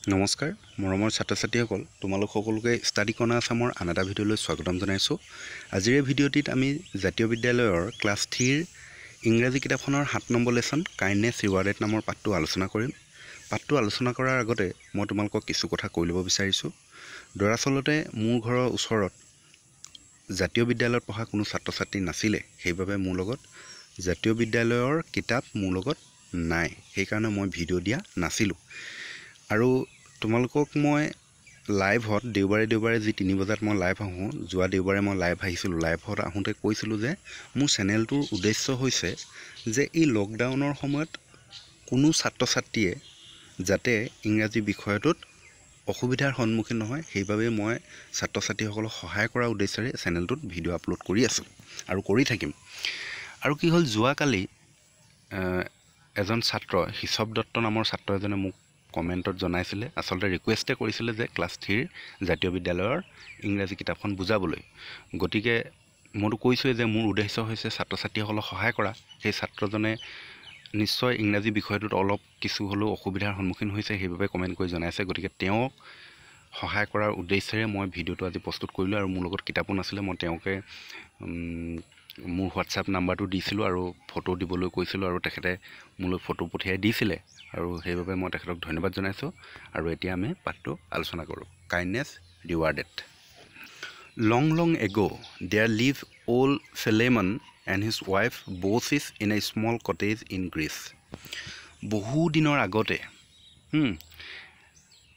নমস্কাৰ মৰমৰ ছাত্ৰ ছাত্ৰীসকল তোমালোক সকলোকে ষ্টাডি কৰ্ণাৰ আছামৰ আন এটা ভিডিঅ'লৈ স্বাগতম জনাইছোঁ। আজিৰ ভিডিঅ'টিত আমি জাতীয় বিদ্যালয়ৰ ক্লাছ থ্ৰীৰ ইংৰাজী কিতাপখনৰ সাত নম্বৰ লেচন কাইণ্ডনেছ ৰিৱাৰ্ডেড নামৰ পাঠটো আলোচনা কৰিম। পাঠটো আলোচনা কৰাৰ আগতে মই তোমালোকক কিছু কথা কৈ ল'ব বিচাৰিছোঁ। দৰাচলতে মোৰ ঘৰৰ ওচৰত জাতীয় বিদ্যালয়ত পঢ়া কোনো ছাত্ৰ ছাত্ৰী নাছিলে সেইবাবে মোৰ লগত জাতীয় বিদ্যালয়ৰ কিতাপ মোৰ লগত নাই। সেইকাৰণে মই ভিডিঅ' দিয়া নাছিলোঁ। আৰু তোমালোকক মই লাইভত দেওবাৰে দেওবাৰে যি তিনি বজাত মই লাইভ আহোঁ যোৱা দেওবাৰে মই লাইভ আহিছিলোঁ। লাইভত আহোঁতে কৈছিলোঁ যে মোৰ চেনেলটোৰ উদ্দেশ্য হৈছে যে এই লকডাউনৰ সময়ত কোনো ছাত্ৰ ছাত্ৰীয়ে যাতে ইংৰাজী বিষয়টোত অসুবিধাৰ সন্মুখীন নহয় সেইবাবে মই ছাত্ৰ ছাত্ৰীসকলক সহায় কৰাৰ উদ্দেশ্যেৰে চেনেলটোত ভিডিঅ' আপলোড কৰি আছোঁ আৰু কৰি থাকিম। আৰু কি হ'ল যোৱাকালি এজন ছাত্ৰ হিচব দত্ত নামৰ ছাত্ৰ এজনে মোক কমেণ্টত জনাইছিলে। আচলতে ৰিকুৱেষ্টে কৰিছিলে যে ক্লাছ থ্ৰীৰ জাতীয় বিদ্যালয়ৰ ইংৰাজী কিতাপখন বুজাবলৈ। গতিকে মইতো কৈছোঁৱেই যে মোৰ উদ্দেশ্য হৈছে ছাত্ৰ ছাত্ৰীসকলক সহায় কৰা। সেই ছাত্ৰজনে নিশ্চয় ইংৰাজী বিষয়টোত অলপ কিছু হ'লেও অসুবিধাৰ সন্মুখীন হৈছে সেইবাবে কমেণ্ট কৰি জনাইছে। গতিকে তেওঁক সহায় কৰাৰ উদ্দেশ্যেৰে মই ভিডিঅ'টো আজি প্ৰস্তুত কৰিলোঁ আৰু মোৰ লগত কিতাপো নাছিলে। মই তেওঁকে মোৰ হোৱাটছআপ নাম্বাৰটো দিছিলোঁ আৰু ফটো দিবলৈ কৈছিলোঁ আৰু তেখেতে মোলৈ ফটো পঠিয়াই দিছিলে। আৰু সেইবাবে মই তেখেতক ধন্যবাদ জনাইছোঁ। আৰু এতিয়া আমি পাঠটো আলোচনা কৰোঁ। Kindness rewarded long long ago' there live old Philemon and his wife Baucis in a small cottage in Greece বহু দিনৰ আগতে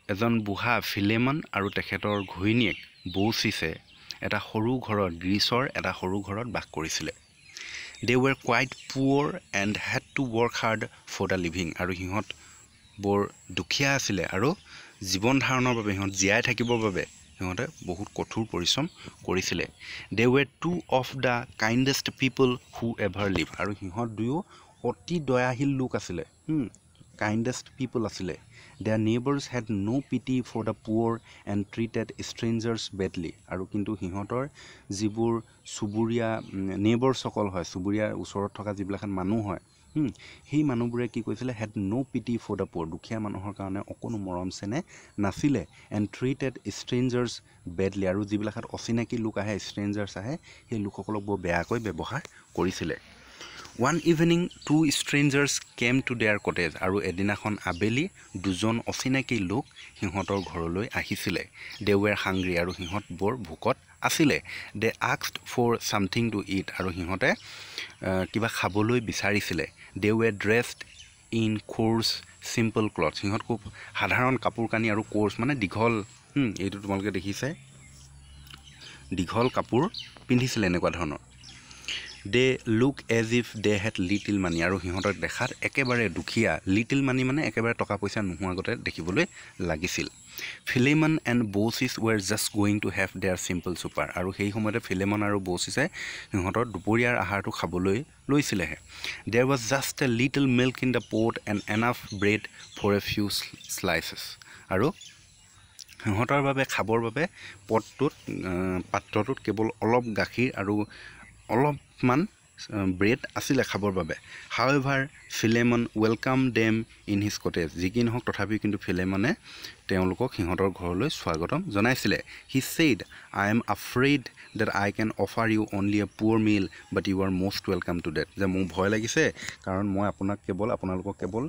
এজন বুঢ়া ফিলেমন আৰু তেখেতৰ ঘৈণীয়েক বৌচিছে এটা সৰু ঘৰত গ্ৰীচৰ এটা সৰু ঘৰত বাস কৰিছিলে। They were quite poor and had to work hard for the living আৰু সিহঁত বৰ দুখীয়া আছিলে আৰু জীৱন ধাৰণৰ বাবে সিহঁত জীয়াই থাকিবৰ বাবে সিহঁতে বহুত কঠোৰ পৰিশ্ৰম কৰিছিলে। They were two of the kindest people who ever live আৰু সিহঁত দুয়ো অতি দয়াশীল লোক আছিলে। কাইণ্ডেষ্ট পিপল আছিলে। There neighbours had no' pity for the poor and treated strangers badly আৰু কিন্তু সিহঁতৰ যিবোৰ চুবুৰীয়া নেইবাৰ্ছসকল হয় চুবুৰীয়াৰ ওচৰত থকা যিবিলাক মানুহ হয় সেই মানুহবোৰে কি কৈছিলে head no pity for the পুৱৰ দুখীয়া মানুহৰ কাৰণে অকণো মৰম চেনেহ নাছিলে এণ্ড ট্ৰিটেড ষ্ট্ৰেঞ্জাৰ্ছ বেডলি আৰু যিবিলাক অচিনাকি লোক আহে ষ্ট্ৰেঞ্জাৰ্ছ আহে সেই লোকসকলক বৰ বেয়াকৈ ব্যৱহাৰ কৰিছিলে। One evening two strangers came to their cottage আৰু এদিনাখন আবেলি দুজন অচিনাকি লোক সিহঁতৰ ঘৰলৈ আহিছিলে। দে ৱেৰ হাংগ্ৰি আৰু সিহঁত বৰ ভোকত আছিলে। দে আক্সড ফৰ ছামথিং টু ইট আৰু সিহঁতে কিবা খাবলৈ বিচাৰিছিলে। They were dressed in coarse simple cloth সিহঁত খুব সাধাৰণ কাপোৰ কানি আৰু কোৰ্চ মানে দীঘল। এইটো তোমালোকে দেখিছে। দীঘল কাপোৰ পিন্ধিছিলে এনেকুৱা ধৰণৰ। They look as if they had little money আৰু সিহঁতক দেখাত একেবাৰে দুখীয়া। লিটিল মানি মানে একেবাৰে টকা পইচা নোহোৱাৰ আগতে দেখিবলৈ লাগিছিল। Philemon and Baucis were just going to have their simple supper আৰু সেই সময়তে ফিলেমন আৰু বৌচিছে সিহঁতৰ দুপৰীয়াৰ আহাৰটো খাবলৈ লৈছিলেহে। There was just a little milk in the pot and enough bread for a few slices আৰু সিহঁতৰ বাবে খাবৰ বাবে পটটোত পাত্ৰটোত কেৱল অলপ গাখীৰ আৰু অলপমান ব্ৰেড আছিলে খাবৰ বাবে। However Philemon welcome them in his cottage যি কি নহওক তথাপিও কিন্তু ফিলেমনে তেওঁলোকক সিহঁতৰ ঘৰলৈ স্বাগতম জনাইছিলে। He said I am afraid that I can offer you only a poor meal but you are most welcome to that যে মোৰ ভয় লাগিছে কাৰণ মই আপোনাক কেৱল আপোনালোকক কেৱল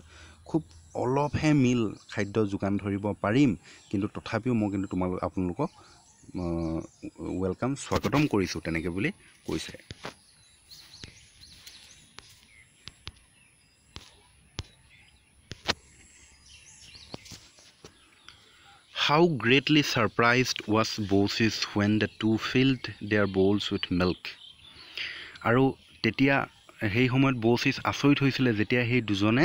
খুব অলপহে মিল খাদ্য যোগান ধৰিব পাৰিম কিন্তু তথাপিও মই কিন্তু তোমালোক আপোনালোকক ৱেলকাম স্বাগতম কৰিছোঁ তেনেকৈ বুলি কৈছে। How greatly surprised was Baucis when the two filled their bowls with milk আৰু তেতিয়া সেই সময়ত বৌচিছ আচৰিত হৈছিলে যেতিয়া সেই দুজনে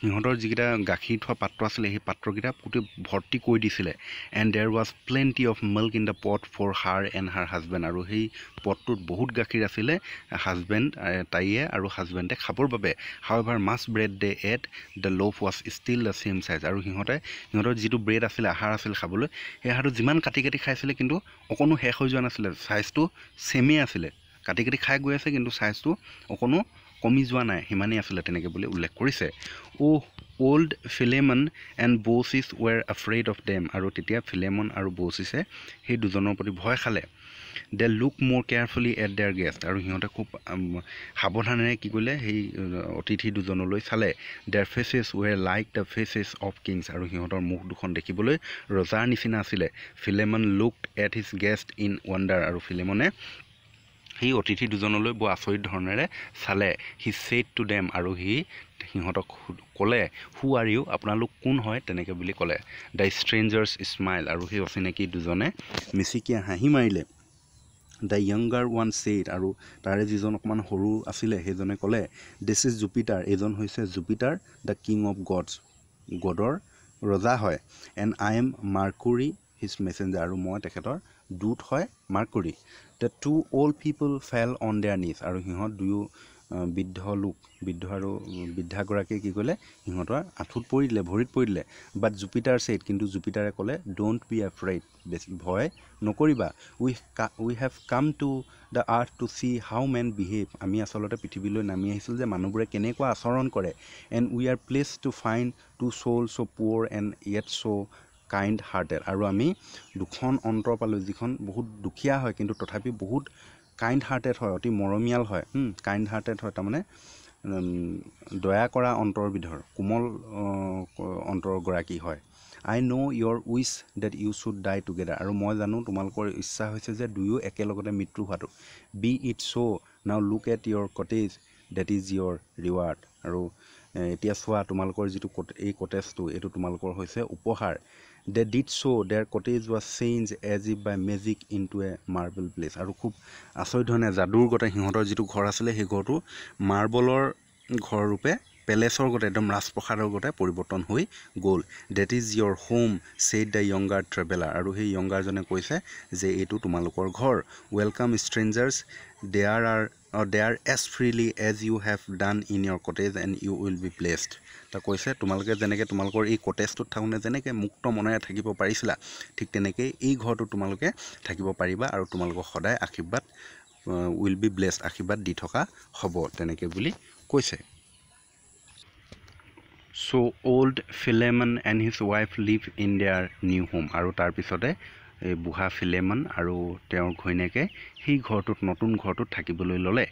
সিহঁতৰ যিকেইটা গাখীৰ থোৱা পাত্ৰ আছিলে সেই পাত্ৰকেইটা গোটেই ভৰ্তি কৰি দিছিলে। And there was plenty of milk in the pot for her and her husband আৰু সেই পটটোত বহুত গাখীৰ আছিলে হাজবেণ্ড তাইয়ে আৰু হাজবেণ্ডে খাবৰ বাবে। However much bread they ate the loaf was still the same size আৰু সিহঁতে সিহঁতৰ যিটো ব্ৰেড আছিলে আহাৰ আছিল খাবলৈ সেই আহাৰটো যিমান কাটি কাটি খাইছিলে কিন্তু অকণো শেষ হৈ যোৱা নাছিলে। চাইজটো ছেমেই আছিলে। কাটি কাটি খাই গৈ আছে কিন্তু চাইজটো অকণো কমি যোৱা নাই সিমানেই আছিলে তেনেকৈ বুলি উল্লেখ কৰিছে। অ' old Philemon and Baucis were afraid of them আৰু তেতিয়া ফিলেমন আৰু বৌচিছে সেই দুজনৰ প্ৰতি ভয় খালে। They look more carefully at their guest. আৰু সিহঁতে খুব সাৱধানেৰে কি কৰিলে সেই অতিথি দুজনলৈ চালে। Their faces were like the faces of kings. আৰু সিহঁতৰ মুখ দুখন দেখিবলৈ ৰজাৰ নিচিনা আছিলে। Philemon looked at his guest in wonder. আৰু ফিলেমনে সেই অতিথি দুজনলৈ বৰ আচৰিত ধৰণেৰে চালে। হি ছেইড টু ডেম আৰু সি সিহঁতক ক'লে হু আৰ ইউ আপোনালোক কোন হয়? তেনেকৈ বুলি ক'লে। দ্য ষ্ট্ৰেঞ্জাৰ্ছ স্মাইল আৰু সেই অচিনাকি দুজনে মিচিকিয়ে হাঁহি মাৰিলে। দ্য য়ংগাৰ ওৱান ছেইড আৰু তাৰে যিজন অকণমান সৰু আছিলে সেইজনে ক'লে দিছ ইজ জুপিটাৰ এইজন হৈছে Jupiter the king of gods গডৰ ৰজা হয় and I am Mercury his messenger আৰু মই তেখেতৰ দূত হয় Mercury the two old people fell on their knees আৰু সিহঁত দুয়ো বৃদ্ধ লোক বৃদ্ধ আৰু বৃদ্ধাগৰাকীয়ে কি কৰিলে সিহঁতৰ আঁঠুত পৰি দিলে ভৰিত পৰি দিলে বাট জুপিটাৰ ছেইড কিন্তু জুপিটাৰে ক'লে ডোণ্ট বি এফ্ৰেইড বেছি ভয় নকৰিবা। We we have come to the earth to see how men behave আমি আচলতে পৃথিৱীলৈ নামি আহিছিলোঁ যে মানুহবোৰে কেনেকুৱা আচৰণ কৰে। And we are pleased to find two soul so' poor and yet so' kind hearted আৰু আমি দুখন অন্তৰ পালোঁ যিখন বহুত দুখীয়া হয় কিন্তু তথাপি বহুত কাইণ্ড হাৰ্টেড হয় অতি মৰমীয়াল হয়। কাইণ্ড হাৰ্টেড হয় তাৰমানে দয়া কৰা অন্তৰবিধৰ কোমল অন্তৰগৰাকী হয়। I know' your wish that you should die together আৰু মই জানো তোমালোকৰ ইচ্ছা হৈছে যে দুয়ো একেলগতে মৃত্যু হোৱাটো। Be it so' now look at your cottage that is your reward আৰু এতিয়া চোৱা তোমালোকৰ যিটো এই কটেজটো এইটো তোমালোকৰ হৈছে উপহাৰ। They did so' their cottage was change as if by magic into a marble palace আৰু খুব আচৰিত ধৰণে যাদুৰ গতে সিহঁতৰ যিটো ঘৰ আছিলে সেই ঘৰটো মাৰ্বলৰ ঘৰৰূপে পেলেচৰ গতে একদম ৰাজপ্ৰসাদৰ গতে পৰিৱৰ্তন হৈ গ'ল। That is your home said the younger traveller আৰু সেই য়ংগাৰজনে কৈছে যে এইটো তোমালোকৰ ঘৰ। Welcome strangers there are there as freely as you have done in your cottage and you will be pleased তাক কৈছে তোমালোকে যেনেকৈ তোমালোকৰ এই কটেজটোত থাকোঁতে যেনেকৈ মুক্ত মনেৰে থাকিব পাৰিছিলা ঠিক তেনেকৈ এই ঘৰটো তোমালোকে থাকিব পাৰিবা আৰু তোমালোকক সদায় আশীৰ্বাদ উইল বি ব্লেছড আশীৰ্বাদ দি থকা হ'ব তেনেকৈ বুলি কৈছে। So' old Philemon and his wife live in their new home আৰু তাৰপিছতে এই বুঢ়া ফিলেমন আৰু তেওঁৰ ঘৈণীয়েকে সেই ঘৰটোত নতুন ঘৰটোত থাকিবলৈ ল'লে।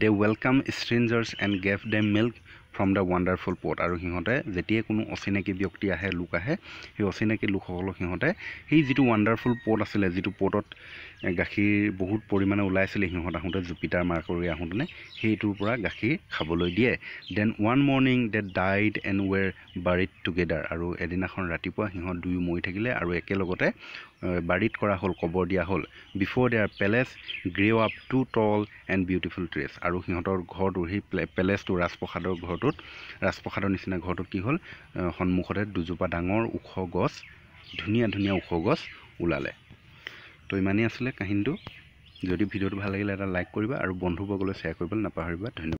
They welcome strangers and gave them milk from the wonderful pot আৰু সিহঁতে যেতিয়াই কোনো অচিনাকি ব্যক্তি আহে লোক আহে সেই অচিনাকি লোকসকলক সিহঁতে সেই যিটো ৱাণ্ডাৰফুল পট আছিলে যিটো পটত গাখীৰ বহুত পৰিমাণে ওলাইছিলে সিহঁত আহোঁতে জুপিটাৰ মাৰ কৰি আহোঁতেনে সেইটোৰ পৰা গাখীৰ খাবলৈ দিয়ে। Then one morning they died and were buried together আৰু এদিনাখন ৰাতিপুৱা সিহঁত দুয়ো মৰি থাকিলে আৰু একেলগতে বাৰীত কৰা হ'ল কবৰ দিয়া হ'ল। Before their palace grew up two tall and beautiful trees আৰু সিহঁতৰ ঘৰটো সেই পেলেচটো ৰাজপ্ৰসাদৰ ঘৰটোত ৰাজপ্ৰসাদৰ নিচিনা ঘৰটোত কি হ'ল? সন্মুখতে দুজোপা ডাঙৰ ওখ গছ ধুনীয়া ধুনীয়া ওখ গছ ওলালে। তো ইমানেই আছিলে কাহিনীটো। যদি ভিডিঅ'টো ভাল লাগিলে এটা লাইক কৰিবা আৰু বন্ধুবৰ্গলৈ শ্বেয়াৰ কৰিবলৈ নাপাহৰিবা। ধন্যবাদ।